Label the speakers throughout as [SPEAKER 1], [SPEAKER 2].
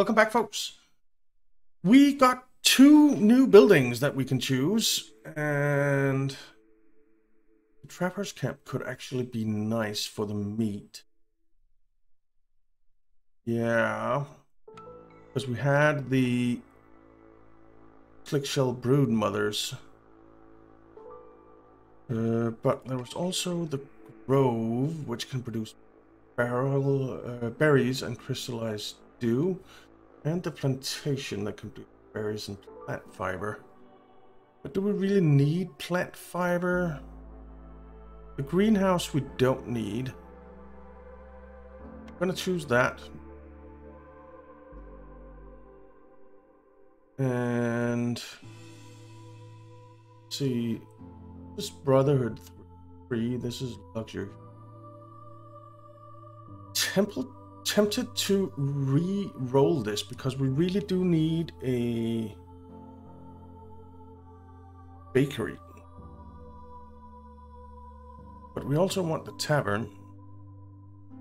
[SPEAKER 1] Welcome back, folks. We got two new buildings that we can choose, and the Trapper's Camp could actually be nice for the meat. Yeah, because we had the Clickshell Brood Mothers, uh, but there was also the Grove, which can produce barrel uh, berries and crystallized dew. And the plantation that can do berries and plant fiber. But do we really need plant fiber? The greenhouse we don't need. I'm gonna choose that. And see, this Brotherhood 3, this is luxury. Temple tempted to re-roll this because we really do need a bakery. But we also want the tavern.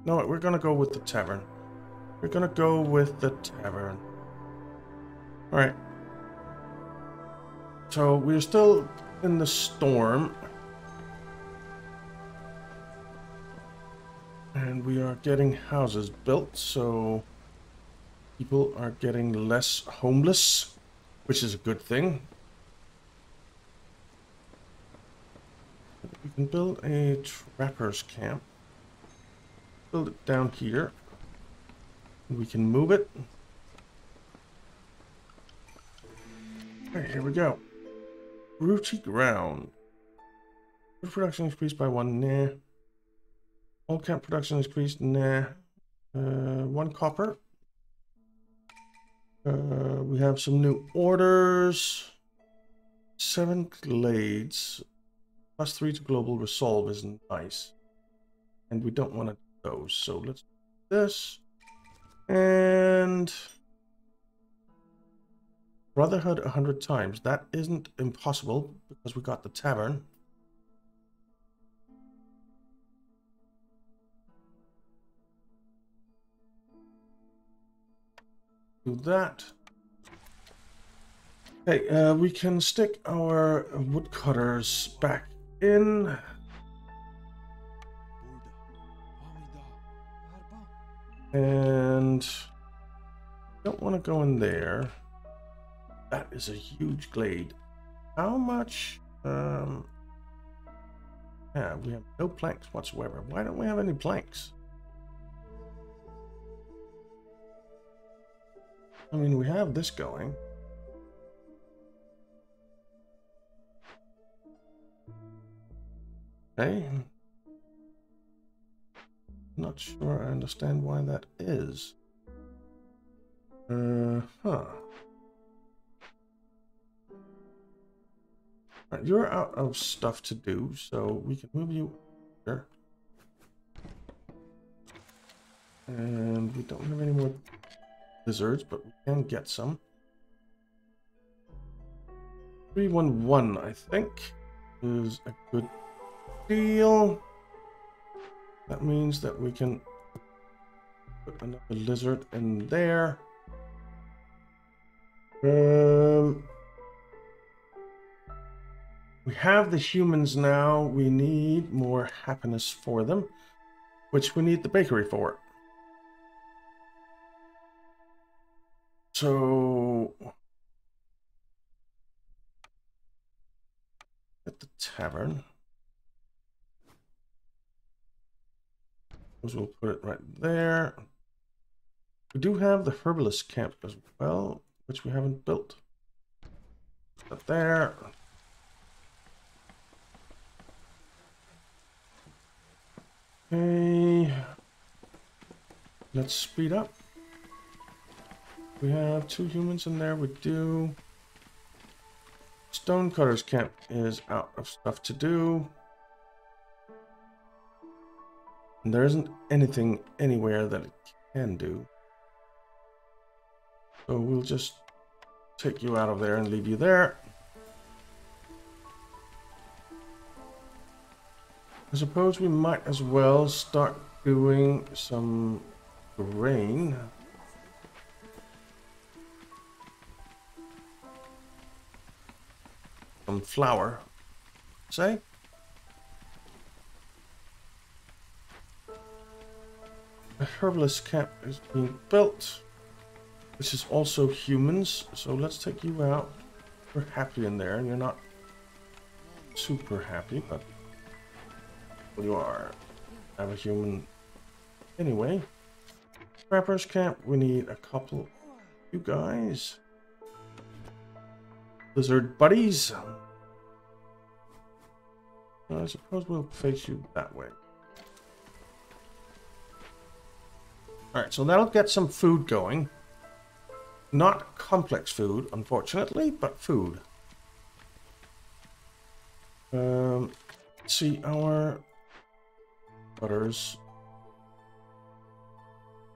[SPEAKER 1] No, we're gonna go with the tavern. We're gonna go with the tavern. Alright. So we're still in the storm. And we are getting houses built, so people are getting less homeless, which is a good thing. We can build a trapper's camp. Build it down here. We can move it. here we go. Rooty ground. Food production increased by one. Nah. All camp production increased. Nah. Uh, one copper. Uh, we have some new orders. Seven glades. Plus three to global resolve is nice. And we don't want to do those. So let's do this. And... Brotherhood a hundred times. That isn't impossible because we got the tavern. Do that. Okay, uh, we can stick our woodcutters back in. And don't want to go in there. That is a huge glade. How much? Um, yeah, we have no planks whatsoever. Why don't we have any planks? I mean, we have this going. Okay. Not sure I understand why that is. Uh huh. Right, you're out of stuff to do, so we can move you here. And we don't have any more lizards, but we can get some. 311, I think, is a good deal. That means that we can put another lizard in there. Um, we have the humans now. We need more happiness for them, which we need the bakery for. So at the tavern. We'll put it right there. We do have the herbalist camp as well, which we haven't built. Put there. Okay. Let's speed up. We have two humans in there. We do. Stonecutter's camp is out of stuff to do. And there isn't anything anywhere that it can do. So we'll just take you out of there and leave you there. I suppose we might as well start doing some grain. Some flour. Say? A herbalist camp is being built. This is also humans, so let's take you out. We're happy in there, and you're not super happy, but you are. Have a human anyway. Trappers camp, we need a couple you guys. Lizard buddies. I suppose we'll face you that way. Alright, so that'll get some food going. Not complex food, unfortunately, but food. Um, see, our butters.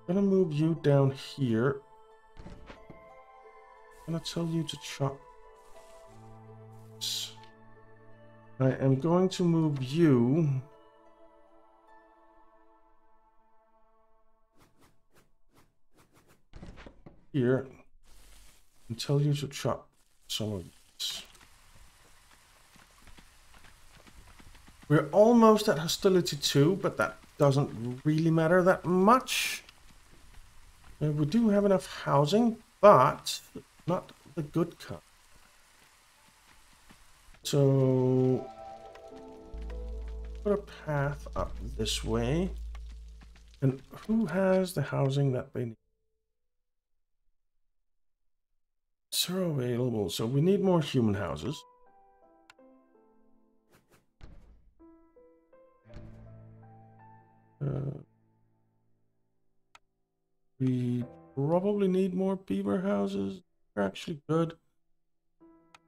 [SPEAKER 1] I'm gonna move you down here. I'm gonna tell you to chop. I am going to move you here and tell you to chop some of this. We're almost at hostility 2, but that doesn't really matter that much. Uh, we do have enough housing, but not the good kind. So, put a path up this way. And who has the housing that they need? Zero available, so we need more human houses. Uh, we probably need more beaver houses. They're actually good.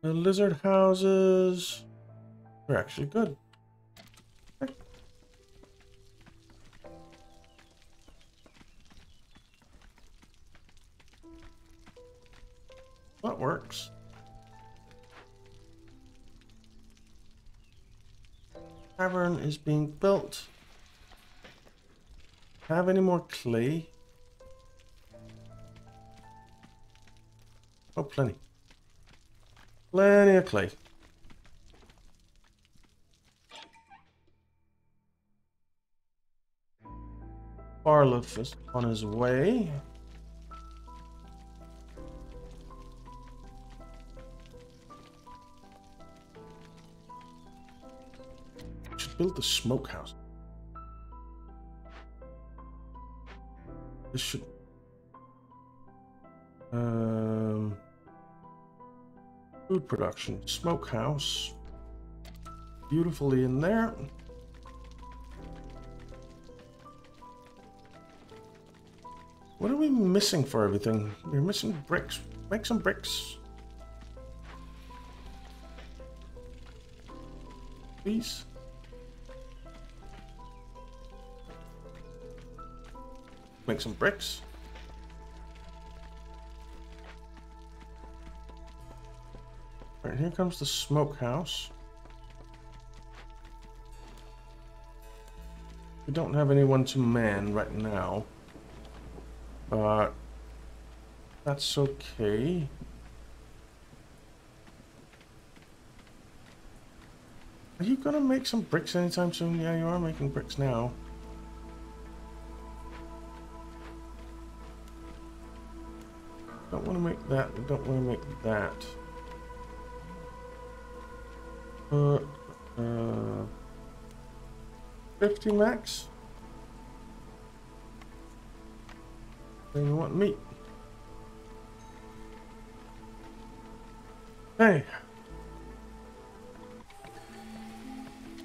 [SPEAKER 1] The lizard houses. They're actually good. That works. Tavern is being built. Have any more clay? Oh, plenty. Plenty of clay. Barlow is on his way. Should build the smokehouse. This should... food production. Smokehouse. Beautifully in there. What are we missing for everything? We're missing bricks. Make some bricks. Please. Make some bricks. Alright, here comes the smokehouse. We don't have anyone to man right now. But that's okay. Are you gonna make some bricks anytime soon? Yeah, you are making bricks now. Don't want to make that. Don't want to make that. Uh, uh, 50 max? Then you want meat. Hey.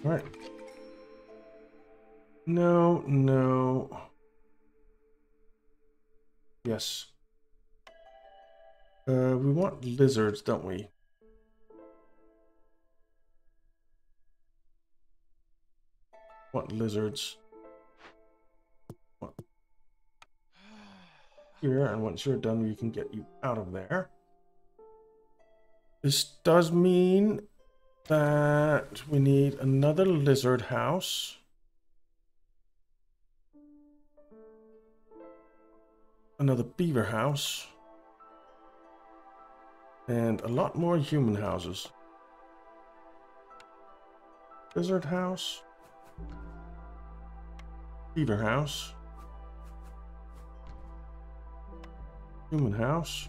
[SPEAKER 1] Alright. No, no. Yes. Uh, we want lizards, don't we? Want lizards. Here, and once you're done, we can get you out of there. This does mean that we need another lizard house. Another beaver house. And a lot more human houses. Lizard house. Beaver house. Human house.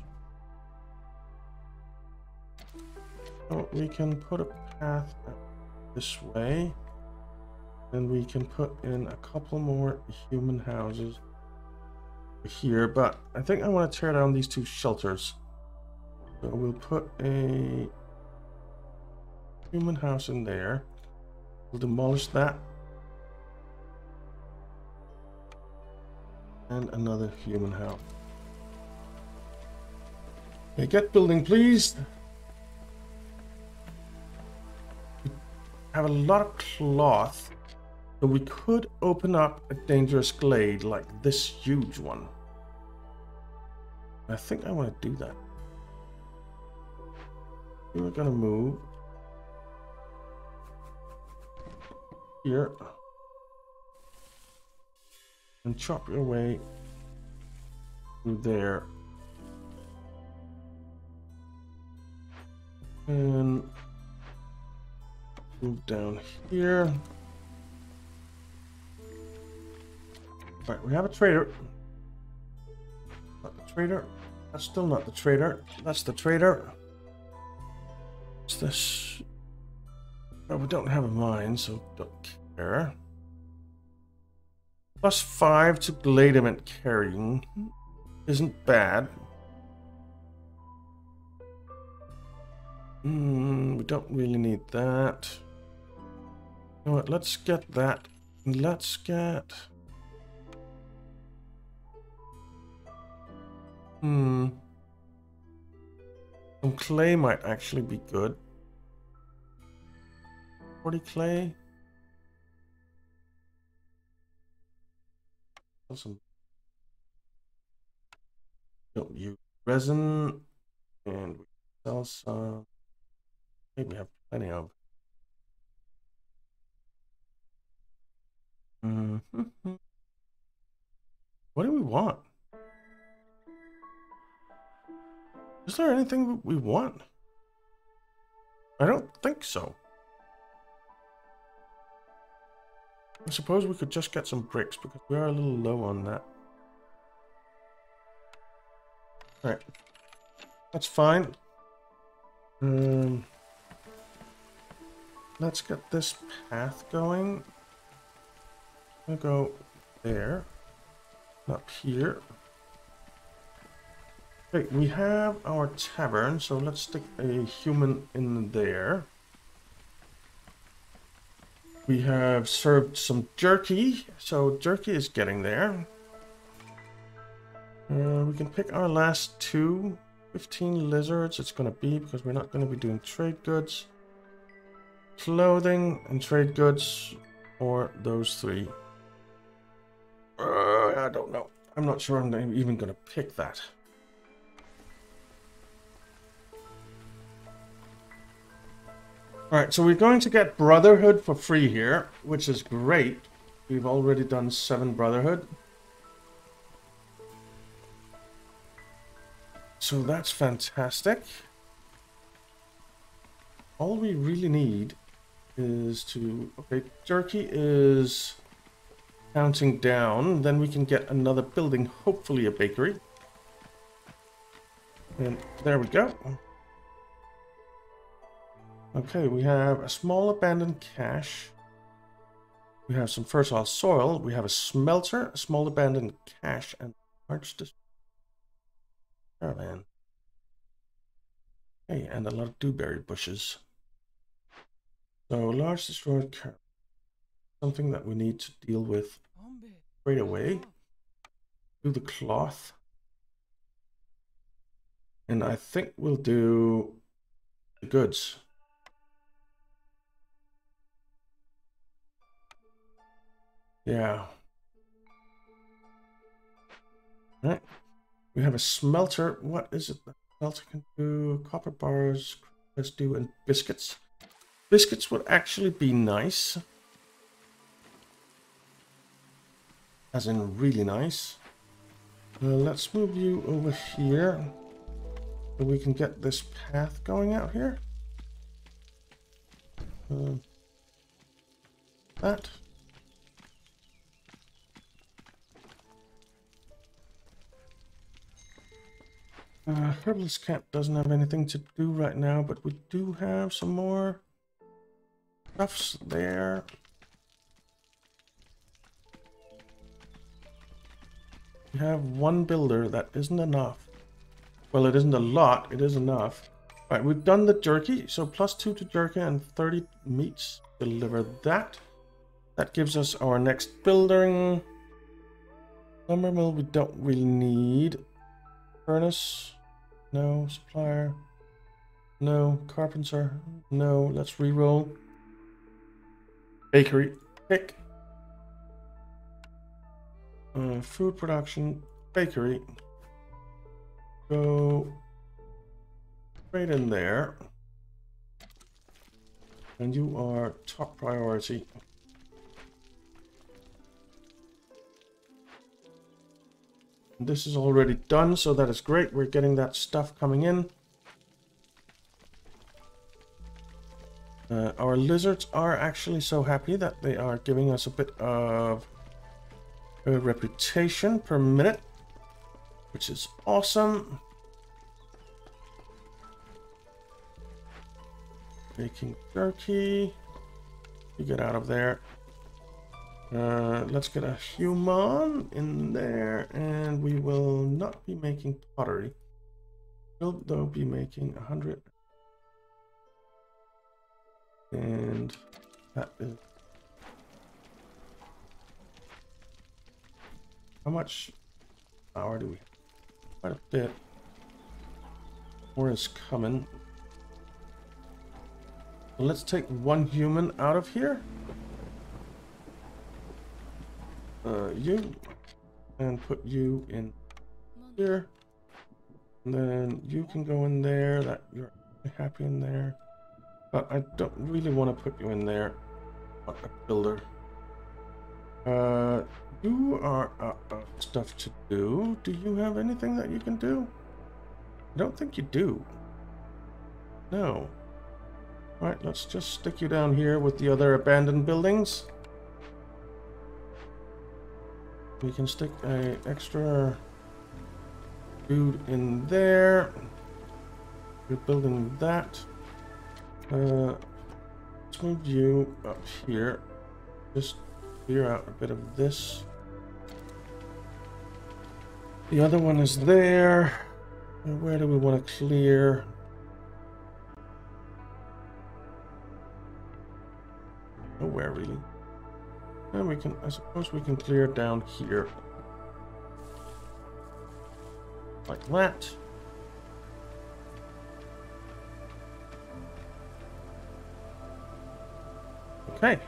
[SPEAKER 1] We can put a path this way. Then we can put in a couple more human houses here, but I think I want to tear down these two shelters. So we'll put a human house in there. We'll demolish that. And another human house. Okay, get building, please. We have a lot of cloth. So we could open up a dangerous glade like this huge one. I think I want to do that. We're going to move here and chop your way through there. And move down here. Right, we have a trader. Not the trader. That's still not the trader. That's the trader. What's this? Oh, we don't have a mine, so don't care. Plus five to Gladament carrying. Isn't bad. Hmm, we don't really need that. You know what, let's get that. Let's get... Hmm. Some clay might actually be good. 40 clay. Some. Don't use resin, and we sell some. Maybe we have plenty of. Mm -hmm. What do we want? Is there anything we want? I don't think so. I suppose we could just get some bricks because we are a little low on that. Alright. That's fine. Um, let's get this path going. I'll go there. Up here. Okay, we have our tavern, so let's stick a human in there. We have served some jerky, so jerky is getting there. Uh, we can pick our last two. 15 lizards it's going to be because we're not going to be doing trade goods. Clothing and trade goods, or those three. Uh, I don't know. I'm not sure I'm even going to pick that. Alright, so we're going to get Brotherhood for free here, which is great. We've already done 7 Brotherhood. So that's fantastic. All we really need is to... Okay, Jerky is counting down. Then we can get another building, hopefully a bakery. And there we go. Okay, we have a small abandoned cache. We have some fertile soil. We have a smelter, a small abandoned cache, and large caravan. Oh, okay, and a lot of dewberry bushes. So large destroyed caravan. Something that we need to deal with right away. Do the cloth. And I think we'll do the goods. Yeah. Right. We have a smelter. What is it the smelter can do? Copper bars, let's do, and biscuits. Biscuits would actually be nice. As in really nice. Uh, let's move you over here. So we can get this path going out here. Uh, that. Uh, Herbalist Camp doesn't have anything to do right now, but we do have some more stuffs there. We have one builder, that isn't enough. Well, it isn't a lot, it is enough. Right, we've done the jerky, so plus two to jerky and 30 meats. Deliver that. That gives us our next building. Lumber mill we don't really need. Furnace. No. Supplier. No. Carpenter. No. Let's re-roll. Bakery. Pick. Uh, food production. Bakery. Go right in there. And you are top priority. This is already done, so that is great. We're getting that stuff coming in. Uh, our lizards are actually so happy that they are giving us a bit of a reputation per minute, which is awesome. Making jerky. You get out of there. Uh, let's get a human in there, and we will not be making pottery. We'll though be making a hundred, and that is how much power do we? Have? Quite a bit. More is coming. Let's take one human out of here. Uh, you and put you in here. And then you can go in there, that you're happy in there. But I don't really want to put you in there. A builder. Uh, you are uh, uh, stuff to do. Do you have anything that you can do? I don't think you do. No. Alright, let's just stick you down here with the other abandoned buildings. We can stick a extra dude in there. We're building that. Uh, let's move you up here. Just clear out a bit of this. The other one is there. Where do we want to clear? Nowhere really. We can, I suppose we can clear down here. Like that. Okay.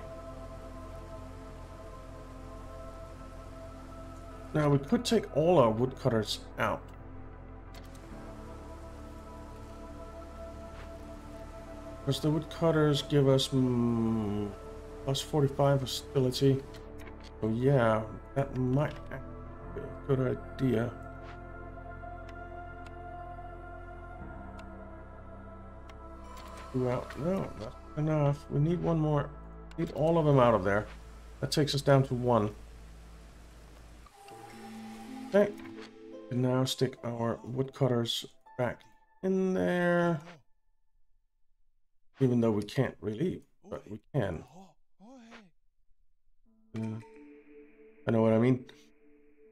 [SPEAKER 1] Now we could take all our woodcutters out. Because the woodcutters give us... Mm, Plus 45 stability. Oh yeah, that might be a good idea. Two out. No, that's enough. We need one more. Need all of them out of there. That takes us down to one. Okay. And now stick our woodcutters back in there. Even though we can't really, but we can. Uh, I know what I mean.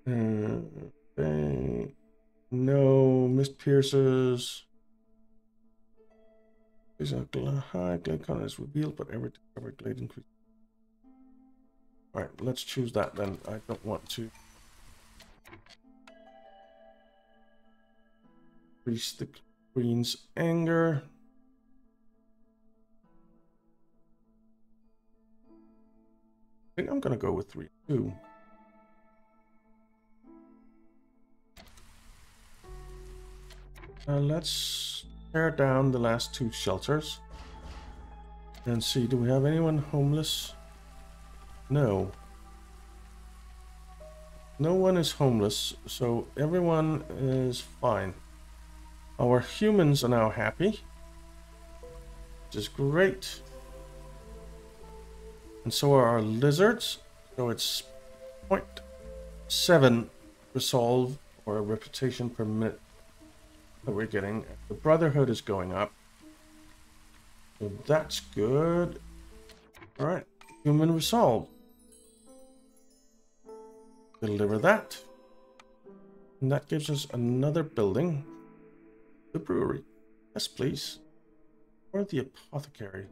[SPEAKER 1] Uh, no, mist pierces. Is a high glade is revealed, but every every glade increase. All right, let's choose that then. I don't want to increase the queen's anger. Think I'm going to go with 3 2. Uh, let's tear down the last two shelters and see, do we have anyone homeless? No. No one is homeless, so everyone is fine. Our humans are now happy, which is great. And so are our lizards. So it's 0.7 resolve or a reputation per minute that we're getting. The Brotherhood is going up. So that's good. Alright, human resolve. Deliver that. And that gives us another building. The brewery. Yes, please. Or the apothecary.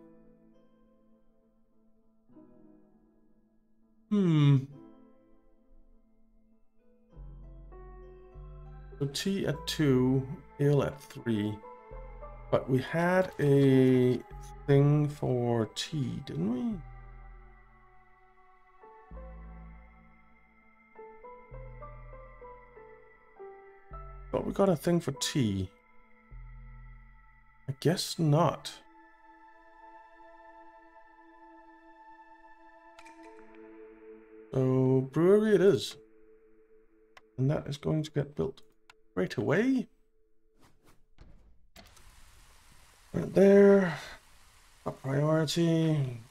[SPEAKER 1] Hmm. So tea at 2, ale at 3. But we had a thing for tea, didn't we? But we got a thing for tea. I guess not. So, brewery it is. And that is going to get built right away. Right there. Top priority.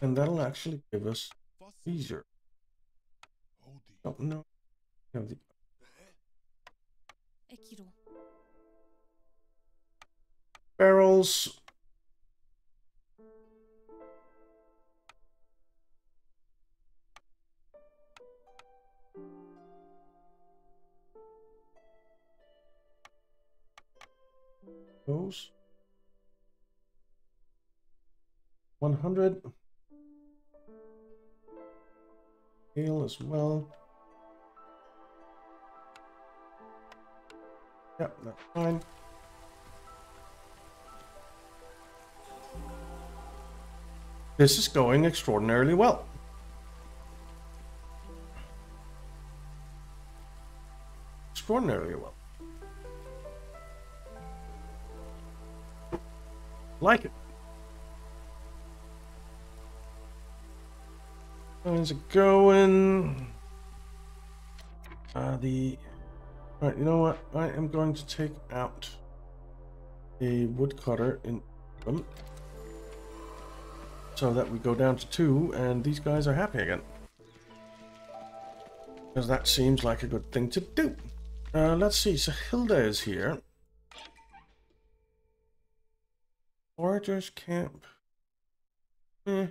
[SPEAKER 1] And that'll actually give us easier. Oh no. no the... Barrels. Those. 100. Ale as well. Yep, that's fine. This is going extraordinarily well. Extraordinarily well. Like it. How's it going? Uh, the Right, you know what? I am going to take out a woodcutter in them so that we go down to two and these guys are happy again. Because that seems like a good thing to do. Uh, let's see, so Hilda is here. Orators camp. Eh.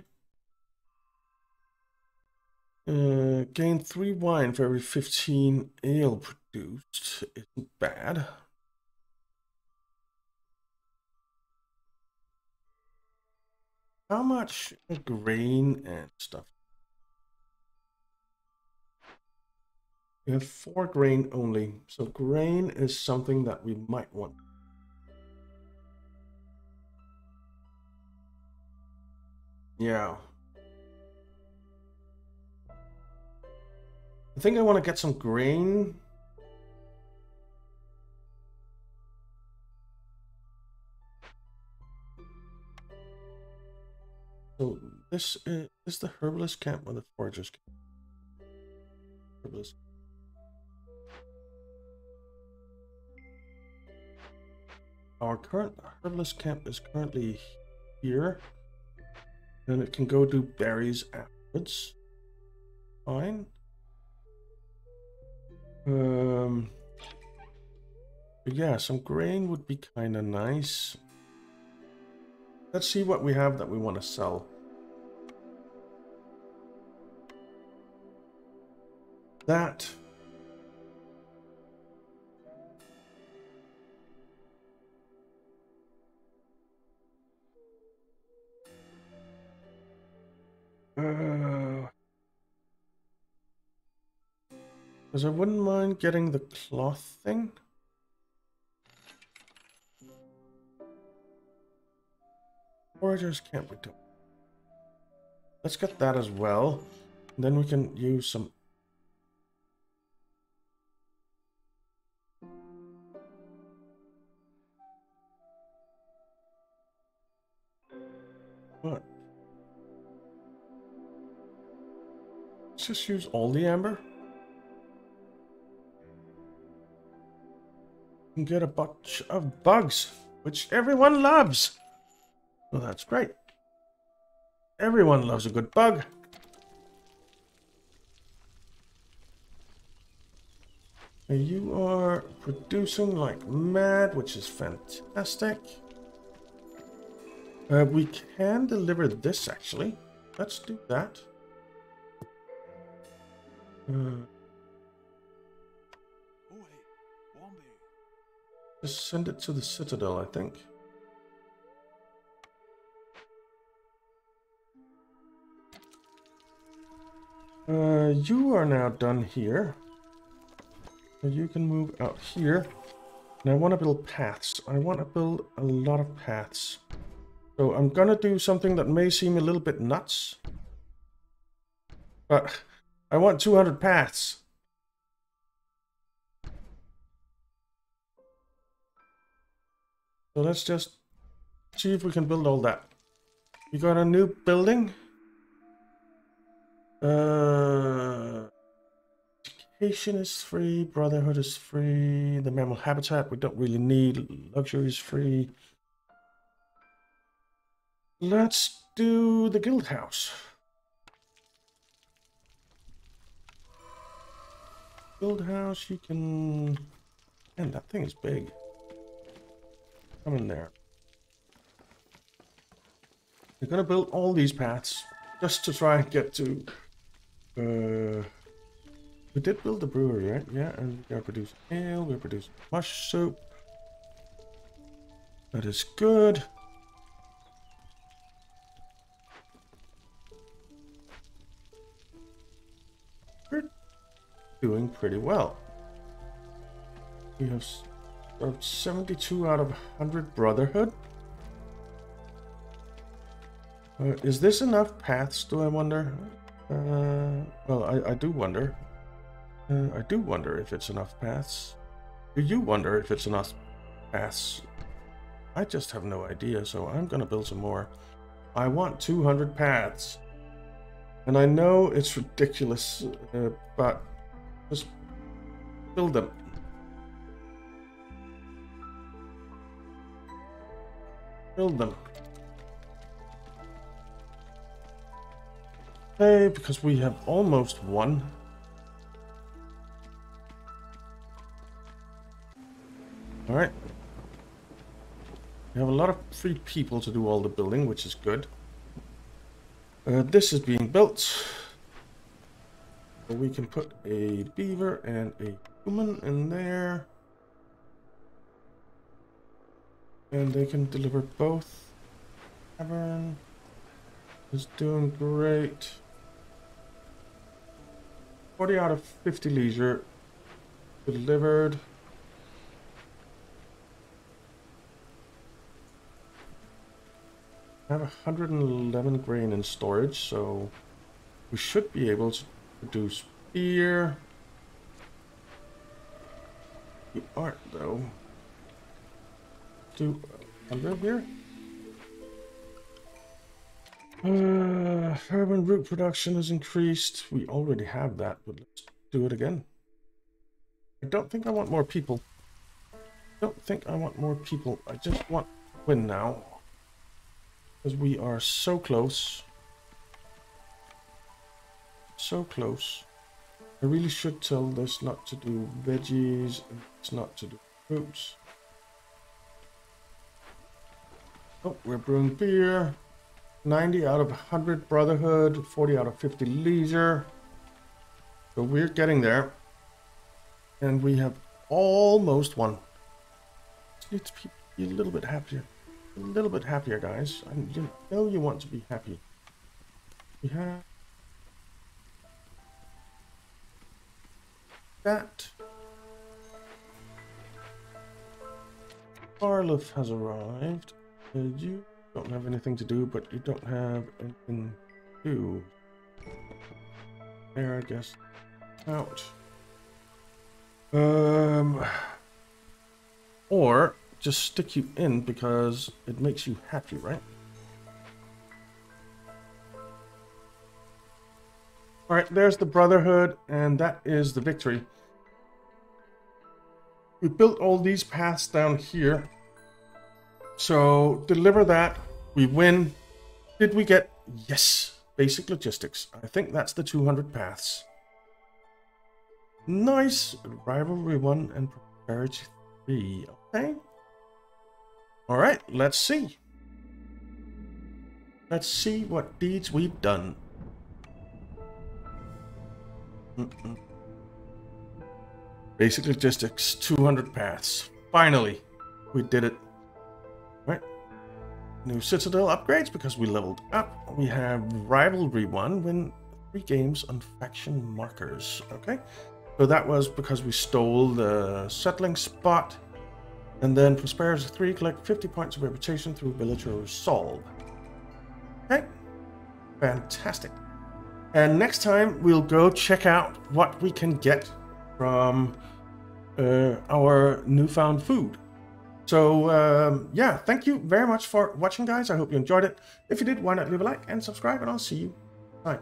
[SPEAKER 1] Uh, gain 3 wine for every 15 ale produced. Isn't bad. How much grain and stuff? We have four grain only. So grain is something that we might want. Yeah. I think I want to get some grain. This is, is the herbalist camp or the foragers camp? Herbalist. Our current herbalist camp is currently here. And it can go do berries afterwards. Fine. Um, yeah, some grain would be kind of nice. Let's see what we have that we want to sell. That. Uh, Because I wouldn't mind getting the cloth thing. Foragers can't be doing. Let's get that as well. And then we can use some just use all the amber. can get a bunch of bugs, which everyone loves. Well, that's great. Everyone loves a good bug. You are producing like mad, which is fantastic. Uh, we can deliver this, actually. Let's do that. Just send it to the Citadel, I think. Uh, you are now done here. You can move out here. And I want to build paths. I want to build a lot of paths. So I'm going to do something that may seem a little bit nuts. But I want 200 paths. So let's just see if we can build all that. We got a new building. Uh, education is free. Brotherhood is free. The mammal habitat we don't really need. Luxury is free. Let's do the guild house. Guild house, you can... Man, that thing is big. Come in there. We're gonna build all these paths just to try and get to uh, we did build the brewery, right? Yeah, and we are producing ale, we're producing mush soup. That is good. Doing pretty well. We have 72 out of 100 Brotherhood. Uh, is this enough paths, do I wonder? Uh, well, I, I do wonder. Uh, I do wonder if it's enough paths. Do you wonder if it's enough paths? I just have no idea, so I'm gonna build some more. I want 200 paths. And I know it's ridiculous, uh, but just build them. Build them. Okay, because we have almost won. Alright. We have a lot of free people to do all the building, which is good. Uh, this is being built. We can put a beaver and a human in there. And they can deliver both. Tavern is doing great. 40 out of 50 leisure delivered. I have 111 grain in storage, so we should be able to produce beer. You aren't, though. Do 100 here? Uh, urban root production has increased. We already have that, but let's do it again. I don't think I want more people. Don't think I want more people. I just want win now. Because we are so close. So close. I really should tell this not to do veggies and it's not to do fruits. Oh, we're brewing beer. 90 out of 100 Brotherhood, 40 out of 50 Leisure. So we're getting there. And we have almost won. Need to be a little bit happier. A little bit happier, guys. I know you want to be happy. We have that. Barliff has arrived. Uh, you don't have anything to do, but you don't have anything to do. There, I guess. Out. Um, or just stick you in because it makes you happy, right? Alright, there's the Brotherhood, and that is the victory. We built all these paths down here. So deliver that, we win. Did we get, yes, basic logistics. I think that's the 200 paths. Nice, rivalry one and prosperity three, okay. All right, let's see. Let's see what deeds we've done. Mm -mm. Basic logistics, 200 paths. Finally, we did it. Right. New Citadel upgrades because we leveled up. We have Rivalry 1, win three games on faction markers. Okay. So that was because we stole the settling spot. And then Prosperity 3, collect 50 points of reputation through villager resolve. Okay. Fantastic. And next time we'll go check out what we can get from uh, our newfound food. So um, yeah, thank you very much for watching, guys. I hope you enjoyed it. If you did, why not leave a like and subscribe, and I'll see you. Bye.